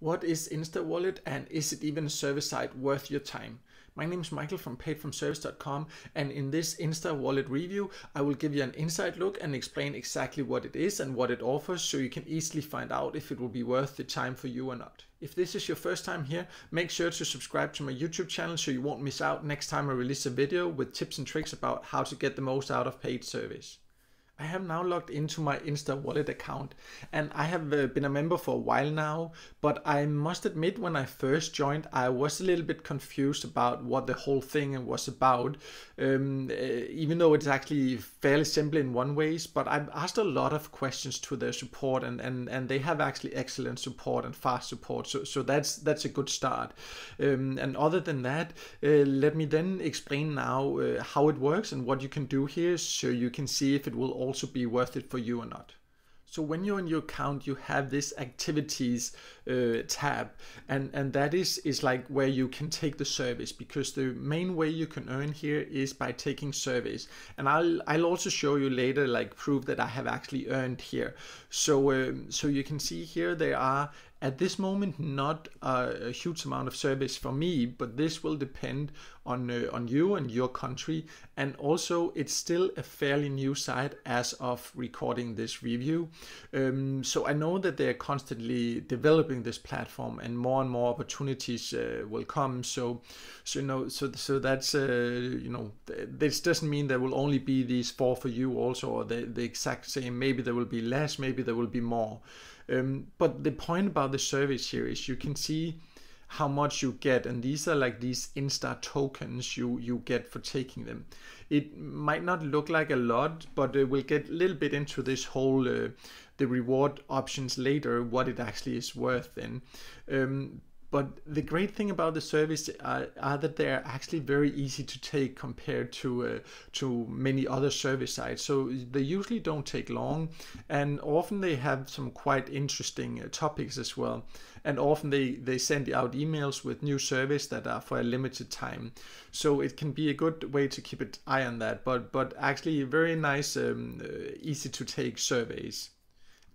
What is Instar Wallet and is it even a service site worth your time? My name is Michael from paidfromsurveys.com and in this Instar Wallet review I will give you an inside look and explain exactly what it is and what it offers so you can easily find out if it will be worth the time for you or not. If this is your first time here, make sure to subscribe to my YouTube channel so you won't miss out next time I release a video with tips and tricks about how to get the most out of paid service. I have now logged into my Instar Wallet account and I have uh, been a member for a while now, but I must admit when I first joined, I was a little bit confused about what the whole thing was about, um, uh, even though it's actually fairly simple in one ways, but I've asked a lot of questions to their support and, and, and they have actually excellent support and fast support, so, so that's, that's a good start. Um, and other than that, uh, let me then explain now uh, how it works and what you can do here so you can see if it will all also be worth it for you or not. So when you're in your account, you have this activities uh, tab, and and that is is like where you can take the service because the main way you can earn here is by taking surveys, and I'll I'll also show you later like proof that I have actually earned here. So um, so you can see here there are at this moment, not a, huge amount of service for me, but this will depend on uh, on you and your country. And also, it's still a fairly new site as of recording this review. Um, so I know that they're constantly developing this platform, and more and more opportunities uh, will come. So, so you know, so so that's uh, you know, this doesn't mean there will only be these four for you also, or the the exact same. Maybe there will be less, maybe there will be more. Um, but the point about the service here is you can see how much you get and these are like these instar tokens you you get for taking them. It might not look like a lot but uh, we'll get a little bit into this whole uh, the reward options later what it actually is worth then. Um, but the great thing about the service are, are, that they're actually very easy to take compared to uh, to many other service sites. So they usually don't take long, and often they have some quite interesting uh, topics as well. And often they they send out emails with new service that are for a limited time. So it can be a good way to keep an eye on that. But but actually very nice, um, uh, easy to take surveys.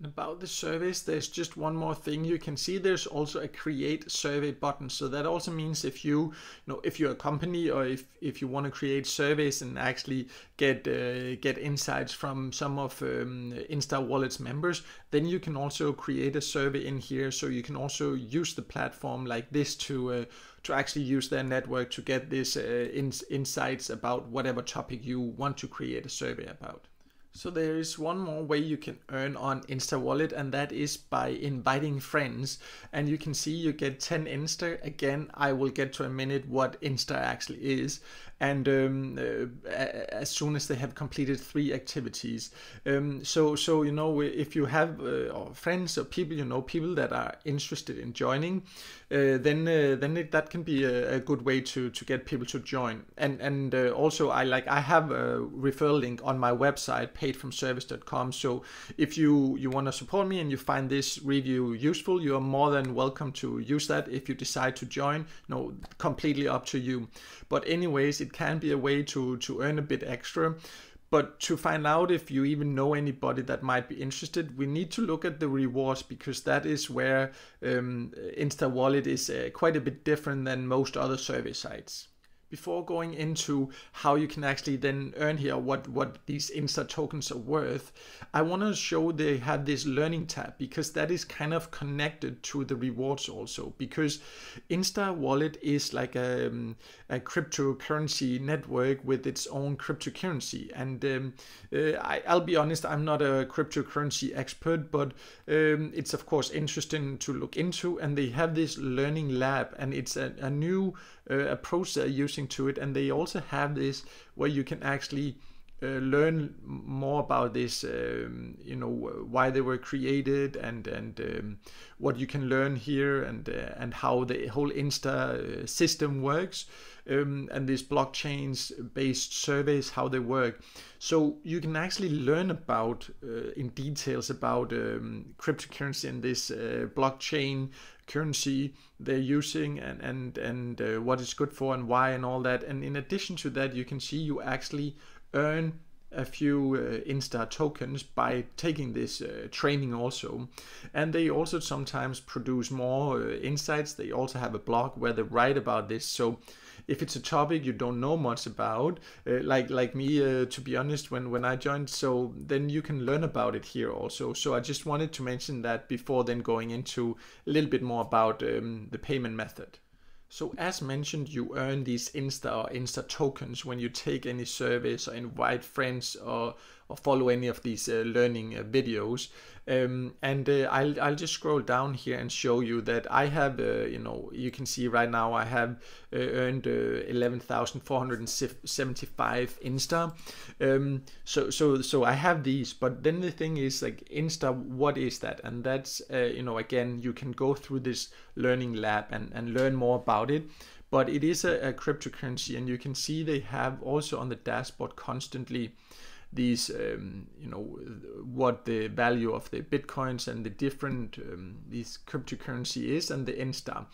About the service, there's just one more thing. You can see there's also a create survey button. So that also means if you, you know, if you're a company or if, if you want to create surveys and actually get uh, get insights from some of um, Instar Wallet's members, then you can also create a survey in here. So you can also use the platform like this to uh, to actually use their network to get this uh, in, insights about whatever topic you want to create a survey about. So there is one more way you can earn on Instar Wallet, and that is by inviting friends. And you can see you get 10 Instar. Again, I will get to a minute what Instar actually is and um, uh, as soon as they have completed three activities. Um, so, so you know, if you have uh, friends or people, you know, people that are interested in joining, uh, then uh, then it, that can be a, a, good way to to get people to join. And and uh, also, I like I have a referral link on my website, paidfromsurveys.com. So if you you want to support me and you find this review useful, you are more than welcome to use that. If you decide to join, no, completely up to you. But anyways it can be a way to to earn a bit extra but to find out if you even know anybody that might be interested, we need to look at the rewards because that is where um, Instar Wallet is uh, quite a bit different than most other service sites before going into how you can actually then earn here what what these instar tokens are worth i want to show they have this learning tab because that is kind of connected to the rewards also because instar wallet is like a, um, a cryptocurrency network with its own cryptocurrency. And um, uh, I, will be honest i'm not a cryptocurrency expert but um, it's of course interesting to look into and they have this learning lab and it's a, a new uh, approach they're using to it. And they also have this where you can actually uh, learn more about this um, you know why they were created and and um, what you can learn here and uh, and how the whole instar uh, system works um, and these blockchains based surveys how they work. So you can actually learn about uh, in details about um, cryptocurrency and this uh, blockchain currency they're using and and and uh, what it's good for and why and all that. And in addition to that you can see you actually earn a few uh, Instar tokens by taking this uh, training also. And they also sometimes produce more uh, insights. They also have a blog where they write about this. So if it's a topic you don't know much about, uh, like like me, uh, to be honest, when when I joined, so then you can learn about it here also. So I just wanted to mention that before then going into a little bit more about um, the payment method. So as mentioned, you earn these Instar or Instar tokens when you take any surveys or invite friends or, or follow any of these uh, learning uh, videos. Um, and uh, I'll, I'll just scroll down here and show you that I have, uh, you know, you can see right now I have uh, earned uh, 11,475 Instar. Um, so, so, so I have these, but then the thing is like Instar, what is that? And that's, you know, again, you can go through this learning lab and, and learn more about it but it is a, a, cryptocurrency and you can see they have also on the dashboard constantly these um, you know what the value of the bitcoins and the different um, these cryptocurrency is and the instar.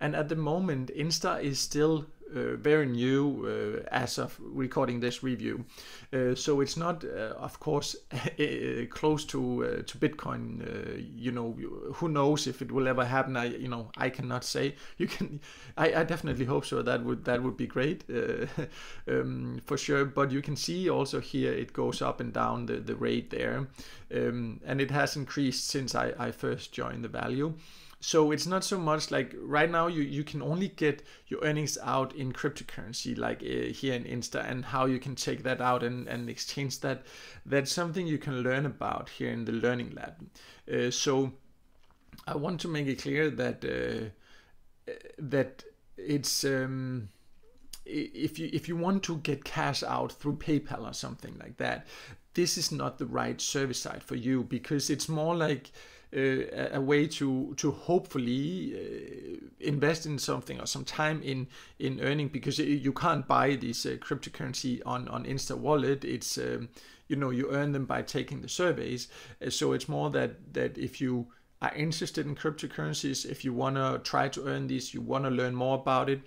And at the moment instar is still uh, very new uh, as of recording this review. Uh, so it's not, uh, of course, close to to Bitcoin. You know, who knows if it will ever happen? I, you know, I cannot say. You can, I, I definitely hope so. That would that would be great um, for sure. But you can see also here it goes up and down the the rate there, um, and it has increased since I I first joined the value. So it's not so much like right now you, you can only get your earnings out in cryptocurrency like uh, here in Instar and how you can take that out and, and exchange that. That's something you can learn about here in the learning lab. Uh, so I want to make it clear that uh, that it's um, if you if you want to get cash out through PayPal or something like that, this is not the right service site for you because it's more like uh, a way to to hopefully uh, invest in something or some time in in earning because you can't buy this uh, cryptocurrency on on Instar Wallet. It's um, you know you earn them by taking the surveys. so it's more that that if you are interested in cryptocurrencies, if you want to try to earn these, you want to learn more about it,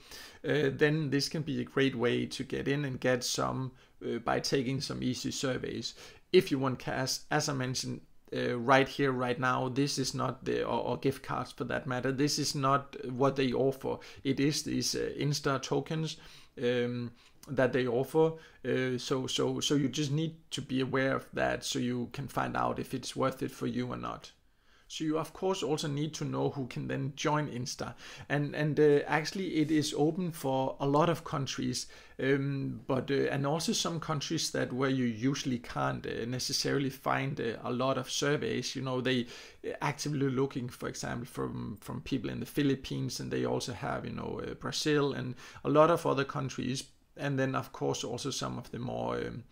uh, then this can be a great way to get in and get some uh, by taking some easy surveys. If you want cash, as I mentioned, uh, right here, right now. This is not the or, or, gift cards for that matter. This is not what they offer. It is these uh, Instar tokens um, that they offer. Uh, so so so you just need to be aware of that so you can find out if it's worth it for you or not. So you of course also need to know who can then join Instar, and and uh, actually it is open for a lot of countries, um, but uh, and also some countries that where you usually can't uh, necessarily find uh, a lot of surveys. You know they uh, actively looking, for example, from from people in the Philippines, and they also have you know uh, Brazil and a lot of other countries, and then of course also some of the more um,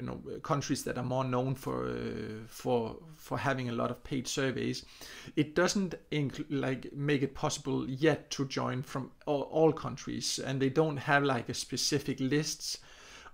you know countries that are more known for uh, for for having a lot of paid surveys. It doesn't like make it possible yet to join from all, all, countries and they don't have like a specific lists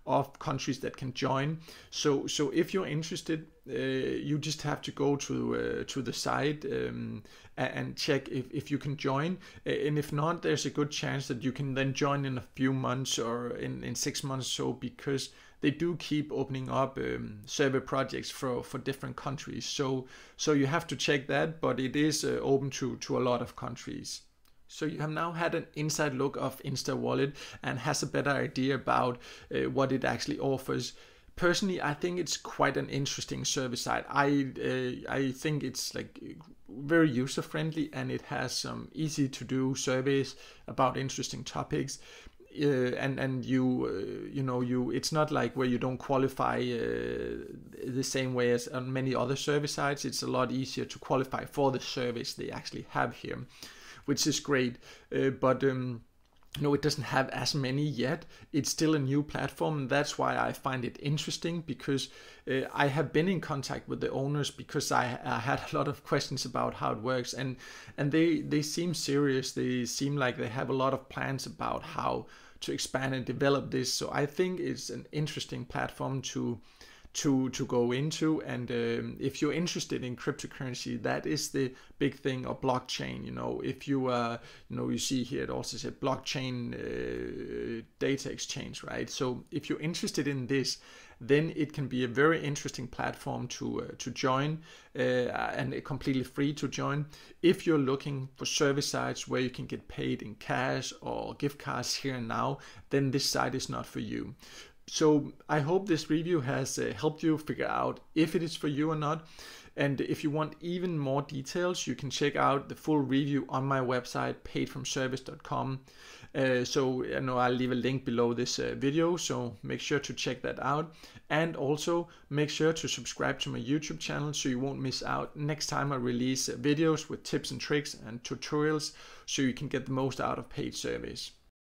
of countries that can join so so if you're interested uh, you just have to go to uh, to the site um, and check if, if you can join and if not there's a good chance that you can then join in a few months or in, in six months or so because they do keep opening up um, server projects for, for different countries. So so you have to check that, but it is uh, open to to a lot of countries. So you have now had an inside look of Instar Wallet and has a better idea about uh, what it actually offers. Personally, I think it's quite an interesting service site. I uh, I think it's like very user friendly and it has some easy to do surveys about interesting topics uh, and and you uh, you know you it's not like where you don't qualify uh, the same way as on many other service sites it's a lot easier to qualify for the service they actually have here which is great uh, but um, no, it doesn't have as many yet. It's still a new platform. And that's why I find it interesting because uh, I have been in contact with the owners because I, I, had a lot of questions about how it works, and and they they seem serious. They seem like they have a lot of plans about how to expand and develop this. So I think it's an interesting platform to to to go into. And um, if you're interested in cryptocurrency that is the big thing or blockchain you know. If you uh you know you see here it also said blockchain uh, data exchange right? So if you're interested in this then it can be a very interesting platform to uh, to join uh, and completely free to join if you're looking for service sites where you can get paid in cash or gift cards here and now then this site is not for you so I hope this review has uh, helped you figure out if it is for you or not. And if you want even more details, you can check out the full review on my website, paidfromsurveys.com. Uh, so you know I'll leave a link below this uh, video, so make sure to check that out. And also make sure to subscribe to my YouTube channel so you won't miss out next time I release uh, videos with tips and tricks and tutorials so you can get the most out of paid service.